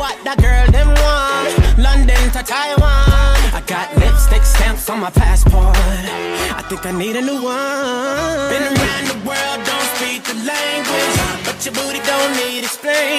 what that girl them want. London to Taiwan. I got lipstick stamps on my passport. I think I need a new one. Been around the world, don't speak the language, but your booty don't need explaining.